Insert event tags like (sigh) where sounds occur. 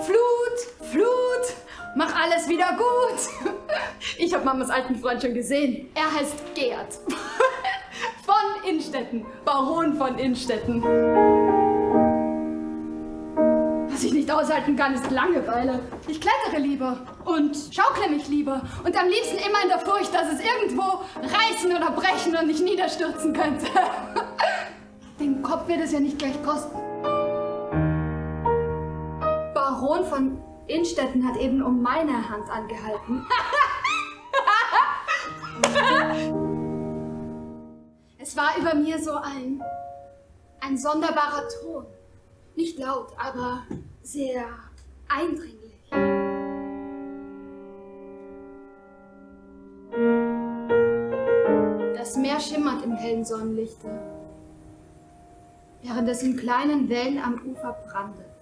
Flut, Flut, mach alles wieder gut. (laughs) Ich habe Mamas alten Freund schon gesehen. Er heißt Gerd. (laughs) Von Innstetten. Baron von Innstetten. Was ich nicht aushalten kann, ist Langeweile. Ich klettere lieber und schaukle mich lieber. Und am liebsten immer in der Furcht, dass es irgendwo reißen oder brechen und nicht niederstürzen könnte. (laughs) Den Kopf wird es ja nicht gleich kosten. Baron von Innstetten hat eben um meine Hand angehalten. (laughs) es war über mir so ein, ein sonderbarer Ton. Nicht laut, aber sehr eindringlich. Das Meer schimmert im hellen Sonnenlichte, während es in kleinen Wellen am Ufer brandet.